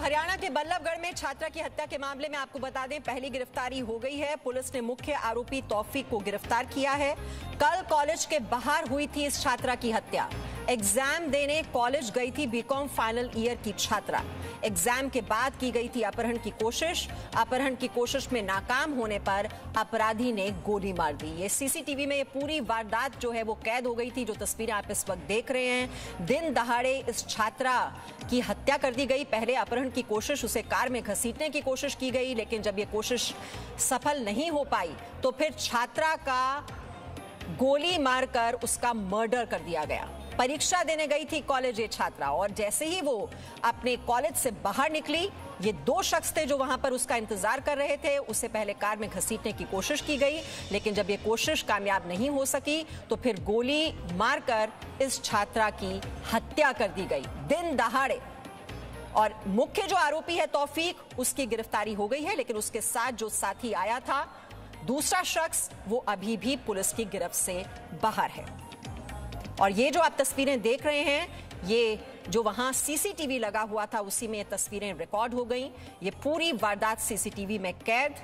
के बल्लभगढ़ में छात्रा की हत्या के मामले में आपको बता दें, पहली गिरफ्तारी हो गई है। पुलिस ने मुख्य आरोपी तौफीक को गिरफ़्तार किया है। कल कॉलेज के बाहर हुई थी इस छात्रा की हत्या। एग्ज़ाम देने कॉलेज गई थी बीकॉम फाइनल ईयर की छात्रा। एग्ज़ाम के बाद की गई थी अपहरण की कोशिश। अपहरण की कोशिश में नाकाम होने पर अपराधी ने गोली मार दी। ये सीसीटीवी में ये पूरी वारदात जो है वो कैद हो गई थी, जो तस्वीरें आप इस वक्त देख रहे हैं। दिन दहाड़े इस छात्रा की हत्या कर दी गई। पहले अपहरण की कोशिश, उसे कार में घसीटने की कोशिश की गई, लेकिन जब ये कोशिश सफल नहीं हो पाई तो फिर छात्रा का गोली मारकर उसका मर्डर कर दिया गया। परीक्षा देने गई थी कॉलेज ये छात्रा। और जैसे ही वो अपने कॉलेज से बाहर निकली, ये दो शख्स थे जो वहाँ पर उसका इंतज़ार कर रहे थे। उसे पहले कार में घसीटने की कोशिश की गई, लेकिन जब ये कोशिश कामयाब नहीं हो सकी तो फिर गोली मारकर इस छात्रा की हत्या कर दी गई। दिन दहाड़े। और मुख्य जो आरोपी है तौफीक, उसकी गिरफ्तारी हो गई है, लेकिन उसके साथ जो साथी आया था, दूसरा शख्स, वो अभी भी पुलिस की गिरफ्त से बाहर है। और ये जो आप तस्वीरें देख रहे हैं, ये जो वहाँ सीसीटीवी लगा हुआ था, उसी में तस्वीरें रिकॉर्ड हो गई। ये पूरी वारदात सीसीटीवी में कैद,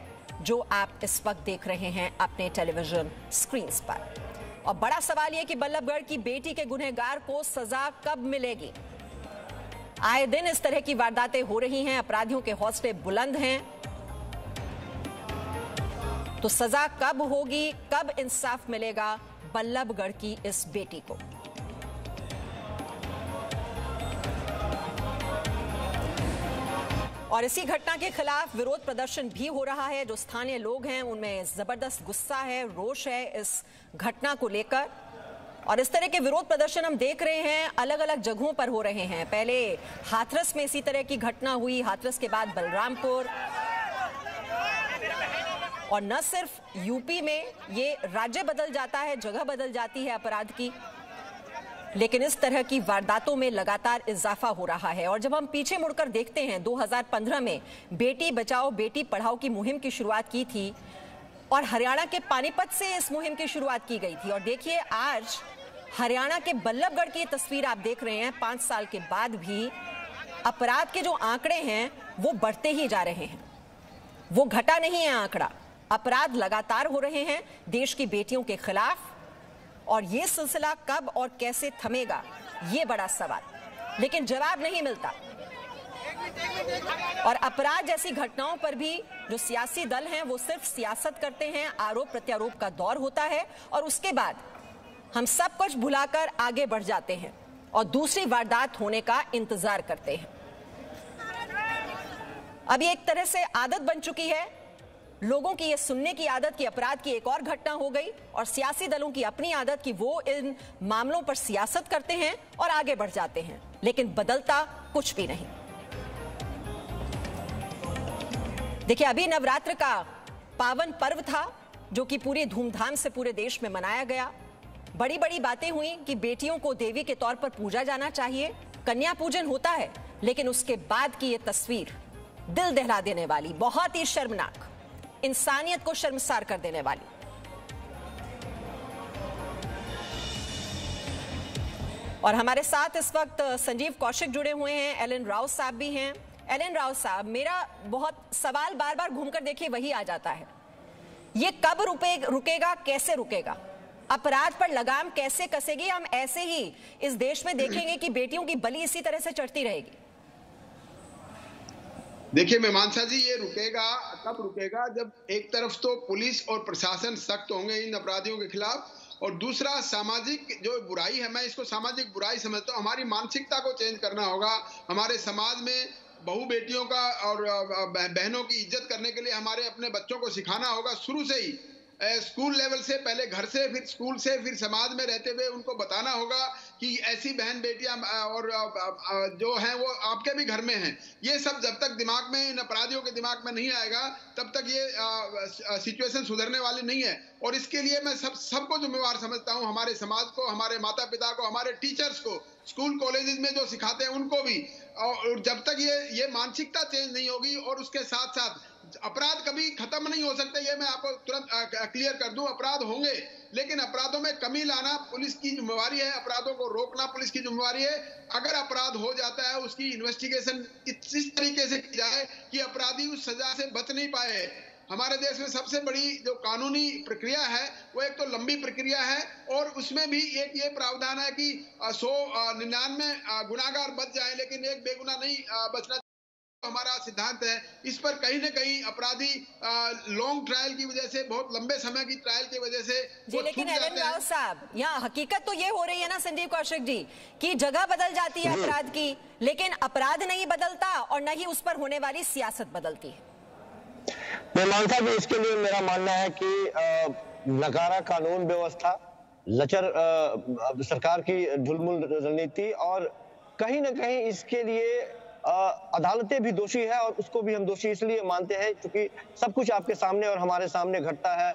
जो आप इस वक्त देख रहे हैं अपने टेलीविज़न स्क्रीन पर। और बड़ा सवाल यह कि बल्लभगढ़ की बेटी के गुनहगार को सजा कब मिलेगी? आए दिन इस तरह की वारदातें हो रही हैं, अपराधियों के हौसले बुलंद हैं। तो सजा कब होगी, कब इंसाफ मिलेगा बल्लभगढ़ की इस बेटी को। और इसी घटना के खिलाफ विरोध प्रदर्शन भी हो रहा है। जो स्थानीय लोग हैं, उनमें ज़बरदस्त गुस्सा है, रोष है इस घटना को लेकर। और इस तरह के विरोध प्रदर्शन हम देख रहे हैं अलग अलग जगहों पर हो रहे हैं। पहले हाथरस में इसी तरह की घटना हुई, हाथरस के बाद बलरामपुर और न सिर्फ़ यूपी में ये राज्य बदल जाता है, जगह बदल जाती है अपराध की, लेकिन इस तरह की वारदातों में लगातार इजाफा हो रहा है। और जब हम पीछे मुड़कर देखते हैं 2015 में बेटी बचाओ, बेटी पढ़ाओ की मुहिम की शुरुआत की थी और हरियाणा के पानीपत से इस मुहिम की शुरुआत की गई थी। और देखिए, आज हरियाणा के बल्लभगढ़ की तस्वीर आप देख रहे हैं, पाँच साल के बाद भी अपराध के जो आंकड़े हैं, वो बढ़ते ही जा रहे हैं। वो घटा नहीं है आंकड़ा। अपराध लगातार हो रहे हैं देश की बेटियों के खिलाफ। और ये सिलसिला कब और कैसे थमेगा, ये बड़ा सवाल। लेकिन जवाब नहीं मिलता। और अपराध जैसी घटनाओं पर भी जो सियासी दल हैं, वो सिर्फ़ सियासत करते हैं, आरोप प्रत्यारोप का दौर होता है। और उसके बाद हम सब कुछ भुलाकर आगे बढ़ जाते हैं और दूसरी वारदात होने का इंतज़ार करते हैं। अभी एक तरह से आदत बन चुकी है लोगों की ये सुनने की आदत की अपराध की एक और घटना हो गई और सियासी दलों की अपनी आदत की वो इन मामलों पर सियासत करते हैं और आगे बढ़ जाते हैं। लेकिन बदलता कुछ भी नहीं। देखिए, अभी नवरात्र का पावन पर्व था, जो कि पूरी धूमधाम से पूरे देश में मनाया गया। बड़ी बड़ी बातें हुई कि बेटियों को देवी के तौर पर पूजा जाना चाहिए। कन्या पूजन होता है, लेकिन उसके बाद की ये तस्वीर दिल दहला देने वाली, बहुत ही शर्मनाक। इंसानियत को शर्मसार कर देने वाली। और हमारे साथ इस वक्त संजीव कौशिक जुड़े हुए हैं, एलन राव साहब भी हैं। एलन राव साहब, मेरा बहुत सवाल बार बार घूमकर देखिए, वही आ जाता है। ये कब रुके रुकेगा, कैसे रुकेगा? अपराध पर लगाम कैसे कसेगी? हम ऐसे ही इस देश में देखेंगे कि बेटियों की बलि इसी तरह से चढ़ती रहेगी। देखिए मीमांसा जी, ये रुकेगा, कब रुकेगा? जब एक तरफ़ तो पुलिस और प्रशासन सख्त होंगे इन अपराधियों के खिलाफ और दूसरा, सामाजिक जो बुराई है, मैं इसको सामाजिक बुराई समझता हूँ, हमारी मानसिकता को चेंज करना होगा। हमारे समाज में बहु बेटियों का और बहनों की इज़्ज़त करने के लिए हमारे अपने बच्चों को सिखाना होगा, शुरू से ही। स्कूल लेवल से पहले घर से, फिर स्कूल से, फिर समाज में रहते हुए उनको बताना होगा कि ऐसी बहन बेटियाँ और जो हैं वो आपके भी घर में हैं। ये सब जब तक दिमाग में, इन अपराधियों के दिमाग में नहीं आएगा, तब तक ये सिचुएशन सुधरने वाली नहीं है। और इसके लिए मैं सब, सबको जिम्मेवार समझता हूँ, हमारे समाज को, हमारे माता पिता को, हमारे टीचर्स को स्कूल कॉलेजेस में जो सिखाते हैं उनको भी। और जब तक ये ये मानसिकता चेंज नहीं होगी, और उसके साथ साथ अपराध कभी खत्म नहीं हो सकते, ये मैं आपको तुरंत क्लियर कर दूँ, अपराध होंगे, लेकिन अपराधों में कमी लाना पुलिस की जिम्मेवारी है, अपराधों को रोकना पुलिस की जिम्मेवारी है। अगर अपराध हो जाता है, उसकी इन्वेस्टिगेशन इस तरीके से की जाए कि अपराधी उस सजा से बच नहीं पाए। हमारे देश में सबसे बड़ी जो कानूनी प्रक्रिया है, वो एक तो लंबी प्रक्रिया है, और उसमें भी एक ये प्रावधान है कि सौ निन्यानवे गुनागार बच जाए, लेकिन एक बेगुना नहीं बचना हमारा सिद्धांत है इस पर कहीं ना कहीं अपराधी लॉन्ग ट्रायल की वजह से बहुत लंबे समय की ट्रायल की वजह से जी लेकिन राव साहब यहाँ हकीकत तो ये हो रही है ना संदीप कौशिक जी कि जगह बदल जाती है अपराध की लेकिन अपराध नहीं बदलता और न ही उस पर होने वाली सियासत बदलती है। मैं मानता भी इसके लिए मेरा मानना है कि नकारा कानून व्यवस्था लचर सरकार की ढुलमुल रणनीति और कहीं ना कहीं इसके लिए अदालतें भी दोषी है और उसको भी हम दोषी इसलिए मानते हैं क्योंकि सब कुछ आपके सामने और हमारे सामने घटता है।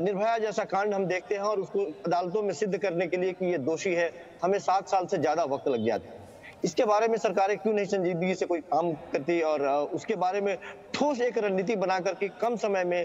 निर्भया जैसा कांड हम देखते हैं और उसको अदालतों में सिद्ध करने के लिए कि ये दोषी है, हमें सात साल से ज़्यादा वक्त लग जाता है इसके बारे में सरकारें क्यों नहीं संजीदगी से कोई काम करती और उसके बारे में ठोस एक रणनीति बना करके कम समय में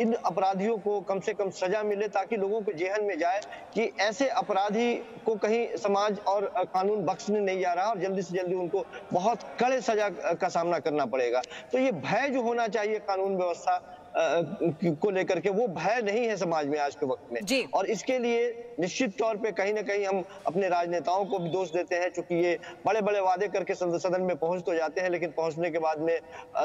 इन अपराधियों को कम से कम सजा मिले ताकि लोगों के जेहन में जाए कि ऐसे अपराधी को कहीं समाज और कानून बख्शने नहीं जा रहा और जल्दी से जल्दी उनको बहुत कड़े सजा का सामना करना पड़ेगा। तो ये भय जो होना चाहिए कानून व्यवस्था को लेकर के वो भय नहीं है समाज में आज के वक्त में। और इसके लिए निश्चित तौर पे कहीं ना कहीं हम अपने राजनेताओं को भी दोष देते हैं क्योंकि ये बड़े बड़े वादे करके सदन में पहुँच तो जाते हैं लेकिन पहुँचने के बाद में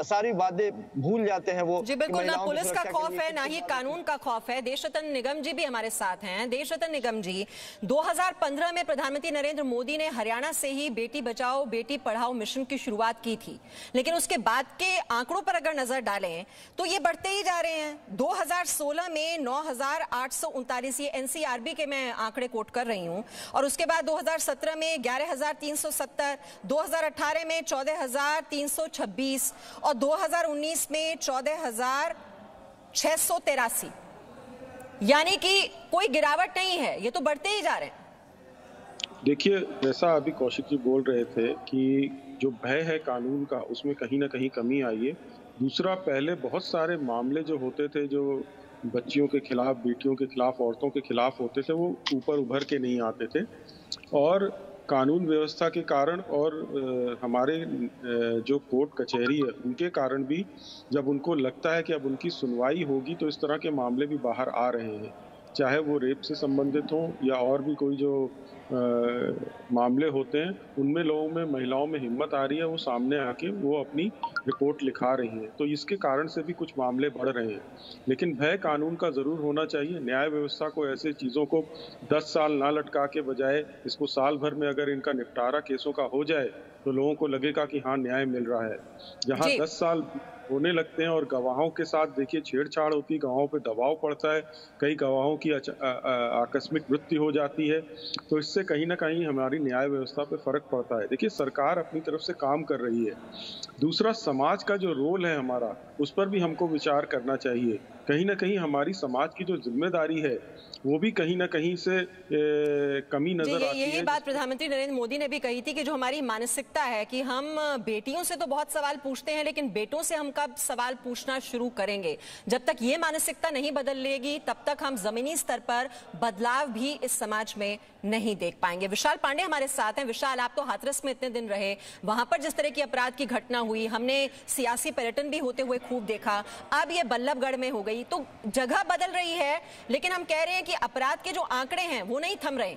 सारी वादे भूल जाते हैं वो जी बिल्कुल ना पुलिस का खौफ है ना ही कानून का खौफ है। देशरतन निगम जी भी हमारे साथ हैं। देश रतन निगम जी 2015 में प्रधानमंत्री नरेंद्र मोदी ने हरियाणा से ही बेटी बचाओ बेटी पढ़ाओ मिशन की शुरुआत की थी। लेकिन उसके बाद के आंकड़ों पर अगर नज़र डालें तो ये बढ़ते ही जा रहे हैं। 2016 में नौ ये एनसीआरबी के मैं आंकड़े कोट कर रही हूँ। और उसके बाद 2017 में 11,370 2018 में 14,326 और 2019 में 14,683 यानी कि कोई गिरावट नहीं है ये तो बढ़ते ही जा रहे हैं। देखिए जैसा अभी कौशिक जी बोल रहे थे कि जो भय है कानून का उसमें कहीं ना कहीं कमी आई है। दूसरा, पहले बहुत सारे मामले जो होते थे, जो बच्चियों के खिलाफ, बेटियों के खिलाफ, औरतों के खिलाफ होते थे, वो ऊपर उभर के नहीं आते थे। और कानून व्यवस्था के कारण और हमारे जो कोर्ट कचहरी है, उनके कारण भी जब उनको लगता है कि अब उनकी सुनवाई होगी तो इस तरह के मामले भी बाहर आ रहे हैं। चाहे वो रेप से संबंधित हो या और भी कोई जो आ, मामले होते हैं उनमें लोगों में महिलाओं में हिम्मत आ रही है वो सामने आके वो अपनी रिपोर्ट लिखा रही हैं। तो इसके कारण से भी कुछ मामले बढ़ रहे हैं। लेकिन भय कानून का ज़रूर होना चाहिए। न्याय व्यवस्था को ऐसे चीज़ों को 10 साल ना लटका के बजाय इसको साल भर में अगर इनका निपटारा केसों का हो जाए तो लोगों को लगेगा कि हाँ न्याय मिल रहा है। जहाँ दस साल होने लगते हैं और गवाहों के साथ देखिए छेड़छाड़ होती है गवाहों पे दबाव पड़ता है कई गवाहों की आकस्मिक मृत्यु हो जाती है तो इससे कहीं ना कहीं हमारी न्याय व्यवस्था पे फ़र्क पड़ता है। देखिए सरकार अपनी तरफ़ से काम कर रही है। दूसरा समाज का जो रोल है हमारा उस पर भी हमको विचार करना चाहिए। कहीं ना कहीं हमारी समाज की जो ज़िम्मेदारी है वो भी कहीं ना कहीं से ए, कमी नज़र आती है। यही बात प्रधानमंत्री नरेंद्र मोदी ने भी कही थी कि जो हमारी मानसिकता है कि हम बेटियों से तो बहुत सवाल पूछते हैं, लेकिन बेटों से हम कब सवाल पूछना शुरू करेंगे? जब तक ये मानसिकता नहीं बदल लेगी, तब तक हम जमीनी स्तर पर बदलाव भी इस समाज में नहीं देख पाएँगे। विशाल पांडे हमारे साथ हैं। विशाल, आप तो हाथरस में इतने दिन रहे। वहाँ पर जिस तरह की अपराध की घटना हुई, हमने सियासी पर्यटन भी होते हुए खूब देखा। अब ये बल्लभगढ़ में हो गई। तो जगह बदल रही है, लेकिन हम कह रहे हैं कि अपराध के जो आंकड़े हैं, वो नहीं थम रहे।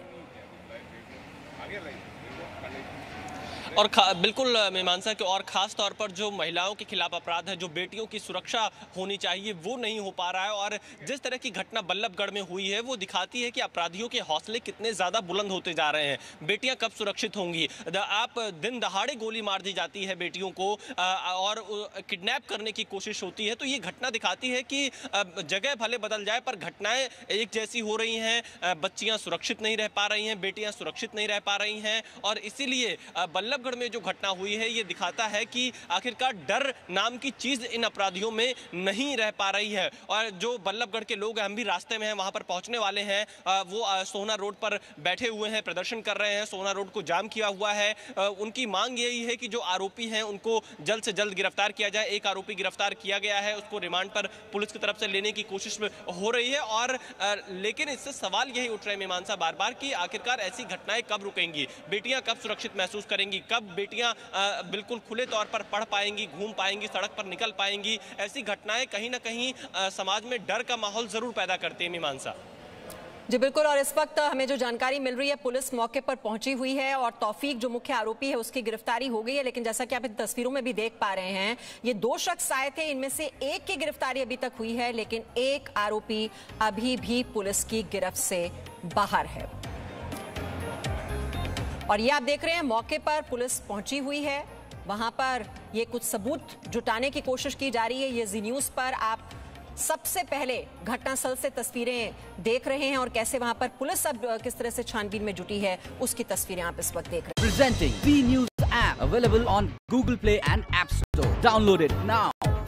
और बिल्कुल मीमांसा के और ख़ास तौर पर जो महिलाओं के खिलाफ अपराध है, जो बेटियों की सुरक्षा होनी चाहिए, वो नहीं हो पा रहा है। और जिस तरह की घटना बल्लभगढ़ में हुई है, वो दिखाती है कि अपराधियों के हौसले कितने ज़्यादा बुलंद होते जा रहे हैं। बेटियाँ कब सुरक्षित होंगी? आप दिन दहाड़े गोली मार दी जाती है बेटियों को और किडनैप करने की कोशिश होती है तो ये घटना दिखाती है कि जगह भले बदल जाए, पर घटनाएँ एक जैसी हो रही हैं। बच्चियाँ सुरक्षित नहीं रह पा रही हैं, बेटियाँ सुरक्षित नहीं रह पा रही हैं, और इसीलिए बल्लभ बल्लभगढ़ में जो घटना हुई है, ये दिखाता है कि आखिरकार डर नाम की चीज़ इन अपराधियों में नहीं रह पा रही है। और जो बल्लभगढ़ के लोग हम भी रास्ते में हैं, वहाँ पर पहुँचने वाले हैं वो सोहना रोड पर बैठे हुए हैं, प्रदर्शन कर रहे हैं सोहना रोड को जाम किया हुआ है। उनकी मांग यही है कि जो आरोपी हैं, उनको जल्द से जल्द गिरफ़्तार किया जाए। एक आरोपी गिरफ़्तार किया गया है, उसको रिमांड पर पुलिस की तरफ़ से लेने की कोशिश हो रही है। और लेकिन इससे सवाल यही उठ रहे हैं, मीमांसा बार बार कि आखिरकार ऐसी घटनाएँ कब रुकेंगी? बेटियाँ कब सुरक्षित महसूस करेंगी? कब बेटियाँ बिल्कुल खुले तौर पर पढ़ पाएँगी, घूम पाएँगी, सड़क पर निकल पाएँगी, ऐसी घटनाएँ कहीं ना कहीं समाज में डर का माहौल ज़रूर पैदा करती है मीमांसा। जी, बिल्कुल, और इस वक्त हमें जो जानकारी मिल रही है, पुलिस मौके पर पहुँची हुई है और तौफीक जो मुख्य आरोपी है, उसकी गिरफ्तारी हो गई है, लेकिन जैसा कि आप इन तस्वीरों में भी देख पा रहे हैं, ये दो शख्स आए थे, इनमें से एक की गिरफ्तारी अभी तक हुई है, लेकिन एक आरोपी अभी भी पुलिस की गिरफ्त से बाहर है। और ये आप देख रहे हैं, मौके पर पुलिस पहुँची हुई है। वहाँ पर ये कुछ सबूत जुटाने की कोशिश की जा रही है। ये जी न्यूज़ पर आप सबसे पहले घटनास्थल से तस्वीरें देख रहे हैं और कैसे वहाँ पर पुलिस अब किस तरह से छानबीन में जुटी है, उसकी तस्वीरें आप इस वक्त देख रहे हैं। Presenting B news available on Google Play and app store download it now